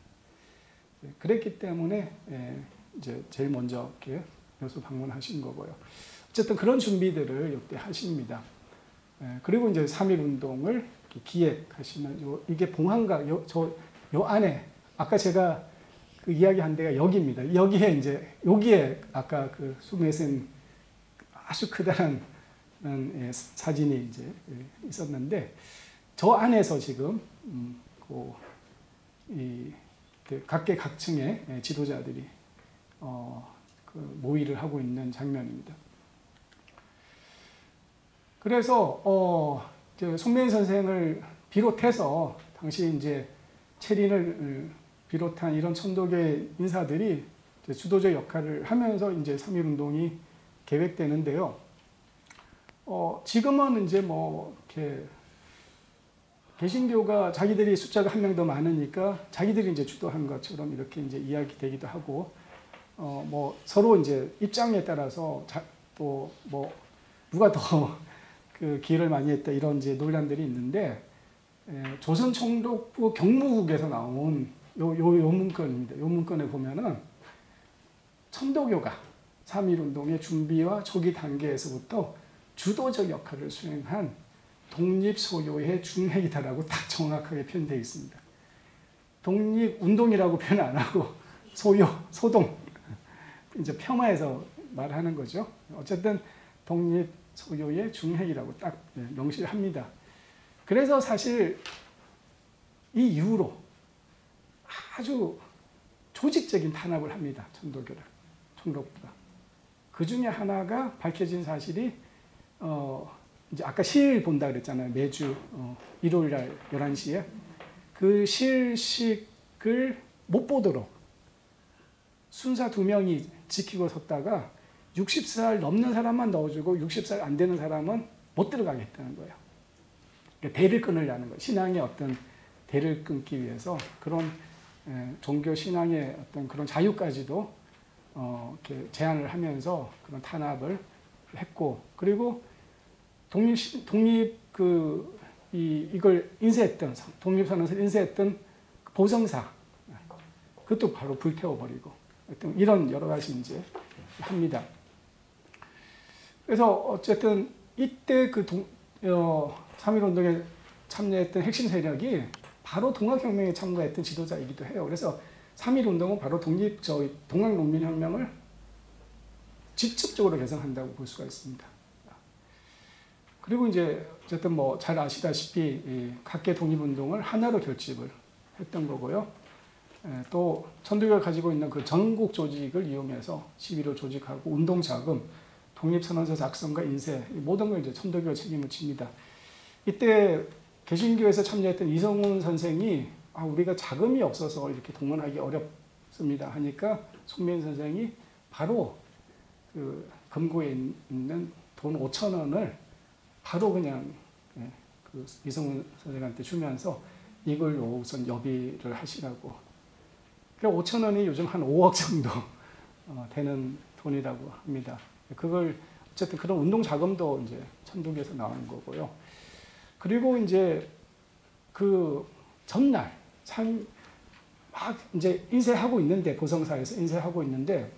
예, 그랬기 때문에 예, 이제 제일 먼저 이렇게 여수 방문하신 거고요. 어쨌든 그런 준비들을 이때 하십니다. 예, 그리고 이제 3.1 운동을 기획하시는 요 이게 봉황각 요, 저, 요 안에 아까 제가 그 이야기한 데가 여기입니다. 여기에 이제 여기에 아까 그 수메센 아주 크다란 예, 사진이 이제 예, 있었는데 저 안에서 지금 음, 그, 이, 그 각계각층의 예, 지도자들이 어, 그 모의를 하고 있는 장면입니다. 그래서 어, 송명인 선생을 비롯해서 당시 이제 체린을 비롯한 이런 천도계 인사들이 주도적 역할을 하면서 이제 3.1 운동이 계획되는데요. 어, 지금은 이제 뭐 이렇게 개신교가 자기들이 숫자가 한 명 더 많으니까 자기들이 이제 주도한 것처럼 이렇게 이제 이야기되기도 하고 어, 뭐 서로 이제 입장에 따라서 또 뭐 누가 더 <laughs> 그 기회를 많이 했다 이런 이제 논란들이 있는데 에, 조선 총독부 경무국에서 나온 요, 요, 요 문건입니다. 요 문건에 보면은 천도교가 3.1 운동의 준비와 초기 단계에서부터 주도적 역할을 수행한 독립 소요의 중핵이다라고 딱 정확하게 표현되어 있습니다. 독립 운동이라고 표현 안 하고 소요, 소동 이제 폄하해서 말하는 거죠. 어쨌든 독립 소요의 중핵이라고 딱 네, 명시를 합니다. 그래서 사실 이 이후로 아주 조직적인 탄압을 합니다. 천도교를, 총독부가. 그 중에 하나가 밝혀진 사실이 어 이제 아까 실 본다 그랬잖아요. 매주 어 일요일 날 11시에 그 실식을 못 보도록 순사 두 명이 지키고 섰다가 60살 넘는 사람만 넣어주고 60살 안 되는 사람은 못 들어가겠다는 거예요. 그러니까 대를 끊으려는 거예요. 신앙의 어떤 대를 끊기 위해서 그런 종교 신앙의 어떤 그런 자유까지도 어, 이렇게 제한을 하면서 그런 탄압을 했고 그리고 독립 독립 그 이, 이걸 인쇄했던 독립선언서 인쇄했던 보성사 그것도 바로 불태워버리고 이런 여러 가지 이제 합니다. 그래서 어쨌든 이때 그 동, 어, 3.1 운동에 참여했던 핵심 세력이 바로 동학혁명에 참가했던 지도자이기도 해요. 그래서 3.1 운동은 바로 독립, 저 동학농민혁명을 직접적으로 개성한다고 볼 수가 있습니다. 그리고 이제 어쨌든 뭐 잘 아시다시피 각계 독립운동을 하나로 결집을 했던 거고요. 또 천도교가 가지고 있는 그 전국 조직을 이용해서 시위를 조직하고 운동 자금, 독립선언서 작성과 인쇄 모든 걸 이제 천도교가 책임을 집니다. 이때 개신교에서 참여했던 이성훈 선생이 아, 우리가 자금이 없어서 이렇게 동원하기 어렵습니다 하니까 손민 선생이 바로 그 금고에 있는 돈 5천 원을 바로 그냥 예, 그 이성훈 선생한테 주면서 이걸로 우선 여비를 하시라고. 그 5천 원이 요즘 한 5억 정도 어, 되는 돈이라고 합니다. 그걸 어쨌든 그런 운동 자금도 이제 천둥에서 나오는 거고요. 그리고 이제 그 전날 참 막 이제 인쇄하고 있는데 고성사에서 인쇄하고 있는데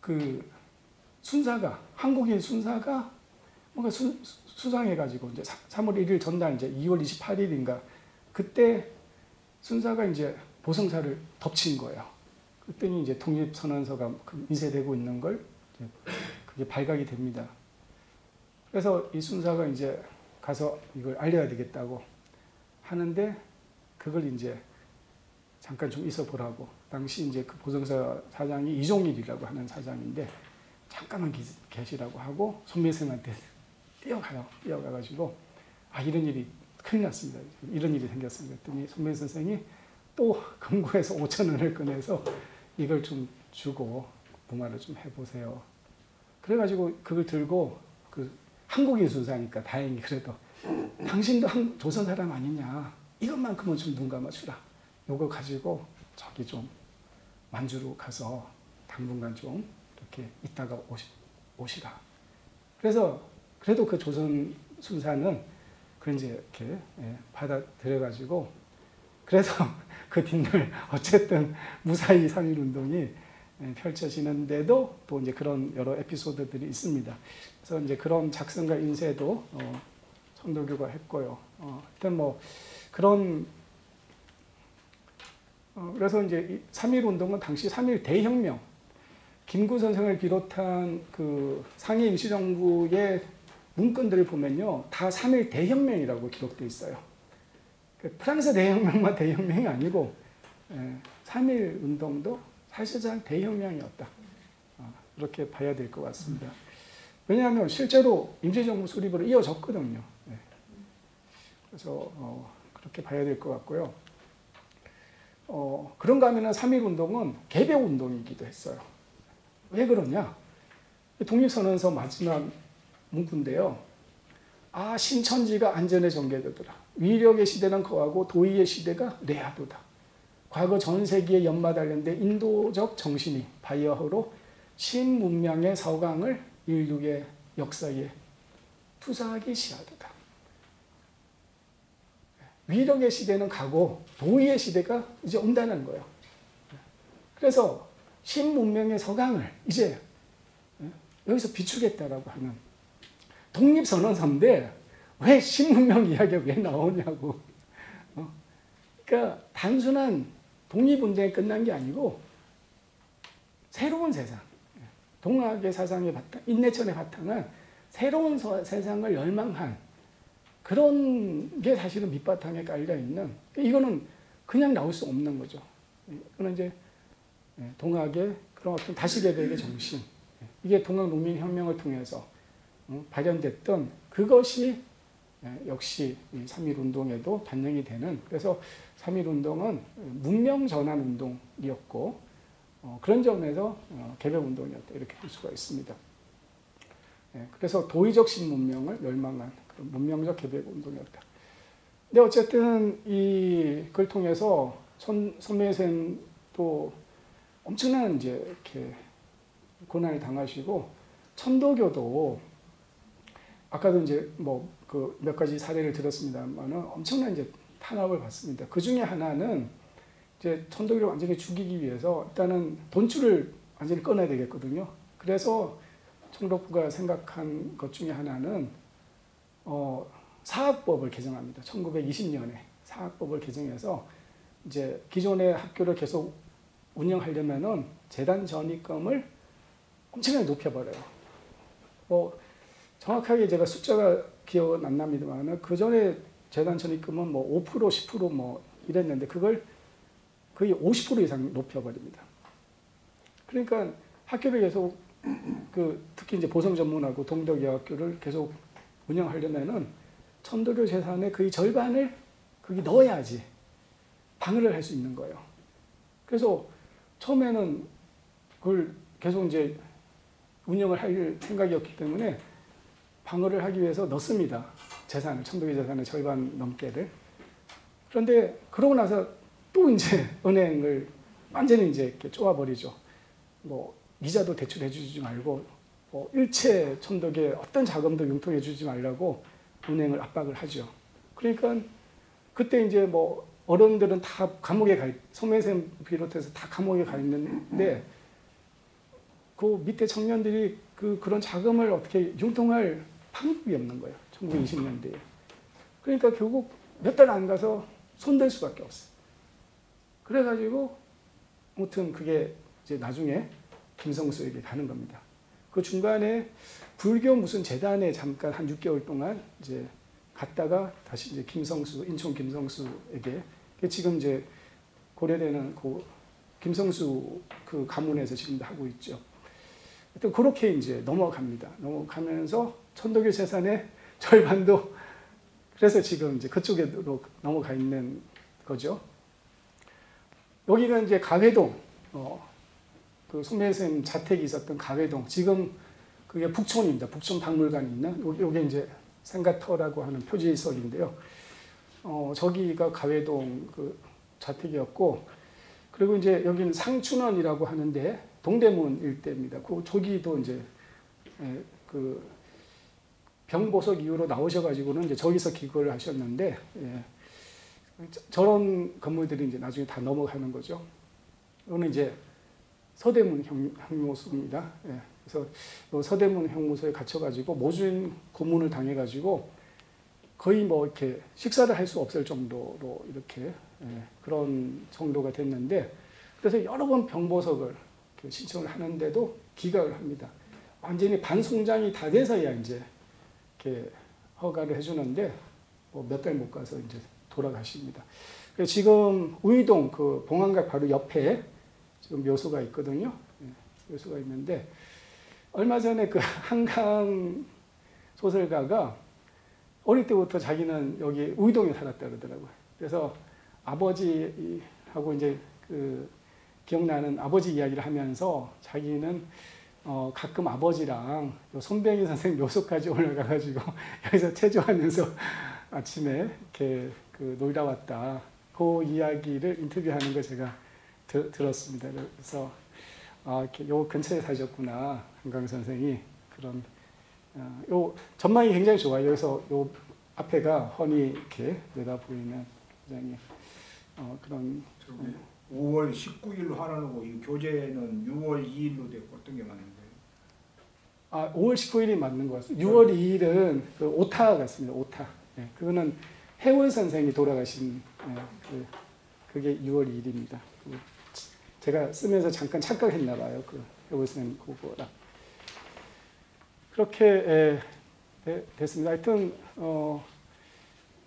그 순사가 한국인 순사가 뭔가 수, 수상해가지고 이제 3월 1일 전날 이제 2월 28일인가 그때 순사가 이제 보성사를 덮친 거예요. 그랬더니 이제 독립선언서가 그 인쇄되고 있는 걸 그게 발각이 됩니다. 그래서 이 순사가 이제 가서 이걸 알려야 되겠다고 하는데 그걸 이제 잠깐 좀 있어 보라고 당시 이제 그 보성사 사장이 이종일이라고 하는 사장인데 잠깐만 계시라고 하고 손매생한테 <laughs> 뛰어가요. 뛰어가가지고 아 이런 일이 큰일 났습니다. 이런 일이 생겼습니다. 그랬더니 손매 선생이 또 금고에서 <laughs> 5천 원을 꺼내서 이걸 좀 주고 무마를 좀 해보세요. 그래가지고 그걸 들고 그 한국인 순사니까 다행히 그래도 당신도 한, 조선 사람 아니냐 이것만큼은 좀 눈 감아주라. 요거 가지고 저기 좀 만주로 가서 당분간 좀 이렇게 있다가 오시, 오시라. 그래서 그래도 그 조선 순사는 그 이제 이렇게 예, 받아들여 가지고 그래서 <laughs> 그 뒷날 어쨌든 무사히 3.1 운동이 예, 펼쳐지는데도 또 이제 그런 여러 에피소드들이 있습니다. 그래서 이제 그런 작성과 인쇄도 어, 청도교가 했고요. 어, 하여튼 뭐 그런 어, 그래서 이제 3.1 운동은 당시 3.1 대혁명 김구 선생을 비롯한 그 상해 임시정부의 문건들을 보면요. 다 3.1 대혁명이라고 기록되어 있어요. 그 프랑스 대혁명만 <laughs> 대혁명이 아니고 예, 3.1 운동도 사실상 대혁명이었다. 어, 그렇게 봐야 될 것 같습니다. 왜냐하면 실제로 임시정부 수립으로 이어졌거든요. 예. 그래서 어, 그렇게 봐야 될 것 같고요. 어, 그런가 하면 3.1 운동은 개벽 운동이기도 했어요. 왜 그러냐? 독립선언서 마지막 문구인데요. 아, 신천지가 안전에 전개되더라. 위력의 시대는 거하고 도의의 시대가 레하도다. 과거 전 세계의 연마 관련된 인도적 정신이 바이어흐로 신문명의 서강을 인류의 역사에 투사하기 시하도다. 위력의 시대는 가고 도의의 시대가 이제 온다는 거예요. 그래서 신문명의 서강을 이제 여기서 비추겠다라고 하는 독립선언서인데 왜 신문명 이야기가 왜 나오냐고. 어? 그러니까 단순한 독립운동이 끝난 게 아니고 새로운 세상, 동학의 사상의 바탕, 인내천의 바탕은 새로운 세상을 열망한 그런 게 사실은 밑바탕에 깔려 있는 이거는 그냥 나올 수 없는 거죠. 이거는 이제 동학의 그런 어떤 다시개혁의 정신, 이게 동학 농민 혁명을 통해서 발현됐던 그것이 역시 3.1 운동에도 반영이 되는 그래서 3.1 운동은 문명 전환 운동이었고 그런 점에서 어, 개벽 운동이었다 이렇게 볼 수가 있습니다. 그래서 도의적 신 문명을 멸망한 문명적 개벽 운동이었다. 근데 어쨌든 이걸 통해서 손, 손매생도 엄청난 이제 이렇게 고난을 당하시고 천도교도 아까도 이제 뭐 그 몇 가지 사례를 들었습니다만은 엄청난 이제 탄압을 받습니다. 그 중에 하나는 이제 천도교를 완전히 죽이기 위해서 일단은 돈줄을 완전히 꺼내야 되겠거든요. 그래서 청덕부가 생각한 것 중에 하나는 어, 사학법을 개정합니다. 1920년에 사학법을 개정해서 이제 기존의 학교를 계속 운영하려면은 재단 전입금을 엄청나게 높여버려요. 뭐 정확하게 제가 숫자가 기억은 안 납니다만 그 전에 재단 전입금은 뭐 5% 10%뭐 이랬는데 그걸 거의 50% 이상 높여버립니다. 그러니까 학교를 계속 그 특히 이제 보성 전문하고 동덕여학교를 계속 운영하려면은 천도교 재산의 거의 절반을 거기 넣어야지 방어를 할수 있는 거예요. 그래서 처음에는 그걸 계속 이제 운영을 할 생각이었기 때문에 방어를 하기 위해서 넣습니다. 재산을, 천도교 재산의 절반 넘게를. 그런데 그러고 나서 또 이제 <laughs> 은행을 완전히 이제 이렇게 쪼아버리죠. 뭐, 이자도 대출해 주지 말고, 뭐 일체 천덕에 어떤 자금도 융통해 주지 말라고 은행을 압박을 하죠. 그러니까 그때 이제 뭐 어른들은 다 감옥에 가 있, 소매샘 비롯해서 다 감옥에 가 있는데 그 밑에 청년들이 그 그런 자금을 어떻게 융통할 방법이 없는 거예요. 1920년대에. 그러니까 결국 몇 달 안 가서 손댈 수밖에 없어요. 그래가지고 아무튼 그게 이제 나중에 김성수에게 가는 겁니다. 그 중간에 불교 무슨 재단에 잠깐 한 6개월 동안 이제 갔다가 다시 이제 김성수, 인천 김성수에게 지금 이제 고려되는 그 김성수 그 가문에서 지금 하고 있죠. 하여튼 그렇게 이제 넘어갑니다. 넘어가면서 천도교 재산의 <laughs> 절반도 그래서 지금 이제 그쪽으로 넘어가 있는 거죠. 여기가 이제 가회동, 어, 그 손매생 자택이 있었던 가회동. 지금 그게 북촌입니다. 북촌 박물관이 있는 요게 이제 생가터라고 하는 표지석인데요. 어, 저기가 가회동 그 자택이었고 그리고 이제 여기는 상춘원이라고 하는데 동대문 일대입니다. 그 저기도 이제 예, 그 병보석 이후로 나오셔가지고는 이제 저기서 기거를 하셨는데 예. 저- 저런 건물들이 이제 나중에 다 넘어가는 거죠. 이거는 이제 서대문 형, 형무소입니다. 예. 그래서 요 서대문 형무소에 갇혀가지고 모진 고문을 당해가지고 거의 뭐 이렇게 식사를 할 수 없을 정도로 이렇게 예, 그런 정도가 됐는데 그래서 여러 번 병보석을 신청을 하는데도 기각을 합니다. 완전히 반송장이 다 돼서야 이제 이렇게 허가를 해주는데 뭐 몇 달 못 가서 이제 돌아가십니다. 지금 우이동 그 봉안각 바로 옆에 지금 묘소가 있거든요. 예, 묘소가 있는데 얼마 전에 그 <laughs> 한강 소설가가 어릴 때부터 자기는 여기 우이동에 살았다 그러더라고요. 그래서 아버지하고 이제 그 기억나는 아버지 이야기를 하면서 자기는 어 가끔 아버지랑 요 손병희 선생 묘소까지 올라가가지고 <laughs> 여기서 체조하면서 아침에 이렇게 그 놀다 왔다. 그 이야기를 인터뷰하는 걸 제가 드, 들었습니다. 그래서 아, 이렇게 요 근처에 사셨구나 한강 선생이 그런 어, 요 전망이 굉장히 좋아요. 여기서 요 앞에가 훤히 이렇게 내다 보이는 굉장히 어, 그런 저기 5월 19일로 하라고 이 교재는 6월 2일로 됐고 어떤 게 맞는 거예요? 아 5월 19일이 맞는 것 같습니다. 6월 2일은 그 오타 같습니다. 오타. 예, 그거는 해원 선생이 돌아가신 예, 그, 그게 6월 2일입니다. 그 제가 쓰면서 잠깐 착각했나 봐요. 그 해원 선생 그거라. 그렇게 예, 되- 됐습니다. 하여튼 어,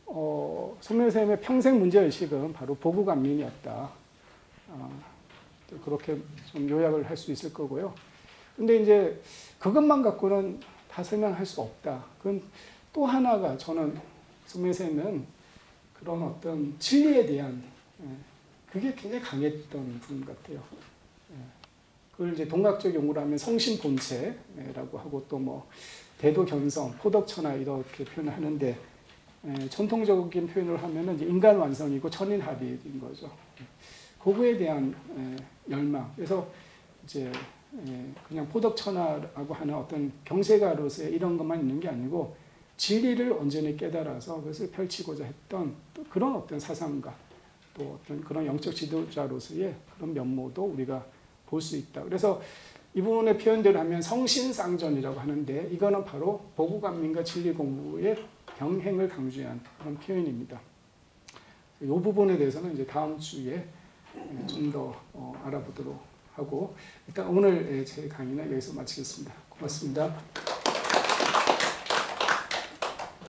어, 손명 선생님의 평생 문제 의식은 바로 보국 안민이었다. 어, 그렇게 좀 요약을 할 수 있을 거고요. 근데 이제 그것만 갖고는 다 설명할 수 없다. 그건 또 하나가 저는 손명 선생님은 그런 어떤 진리에 대한 예, 그게 굉장히 강했던 분 같아요. 예. 그걸 이제 동학적 용어로 하면 성신 본체라고 하고 또 뭐 대도 견성, 포덕천하 이렇게 표현을 하는데 예, 전통적인 표현을 하면은 인간 완성이고 천인 합의인 거죠. 그거에 대한 예, 열망. 그래서 이제 예, 그냥 포덕천하라고 하는 어떤 경세가로서의 이런 것만 있는 게 아니고 진리를 온전히 깨달아서 그것을 펼치고자 했던 또 그런 어떤 사상가 또 어떤 그런 영적 지도자로서의 그런 면모도 우리가 볼 수 있다. 그래서 이 부분의 표현대로 하면 성신쌍전이라고 하는데 이거는 바로 보고감민과 진리 공부의 병행을 강조한 그런 표현입니다. 이 부분에 대해서는 이제 다음 주에 좀 더 알아보도록 하고 일단 오늘 제 강의는 여기서 마치겠습니다. 고맙습니다.